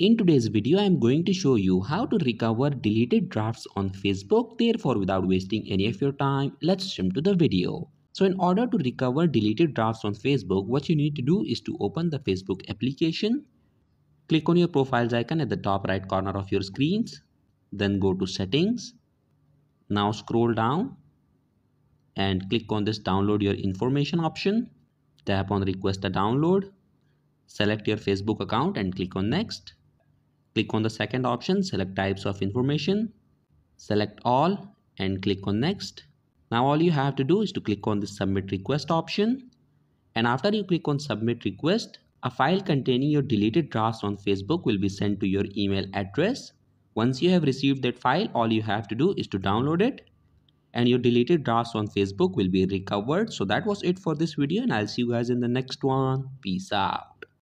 In today's video, I am going to show you how to recover deleted drafts on Facebook. Therefore, without wasting any of your time, let's jump to the video. So in order to recover deleted drafts on Facebook, what you need to do is to open the Facebook application. Click on your profiles icon at the top right corner of your screens. Then go to settings. Now scroll down and click on this download your information option. Tap on request a download. Select your Facebook account and click on next. Click on the second option, select types of information, select all and click on next. Now all you have to do is to click on the submit request option and after you click on submit request, a file containing your deleted drafts on Facebook will be sent to your email address. Once you have received that file, all you have to do is to download it and your deleted drafts on Facebook will be recovered. So that was it for this video and I'll see you guys in the next one. Peace out.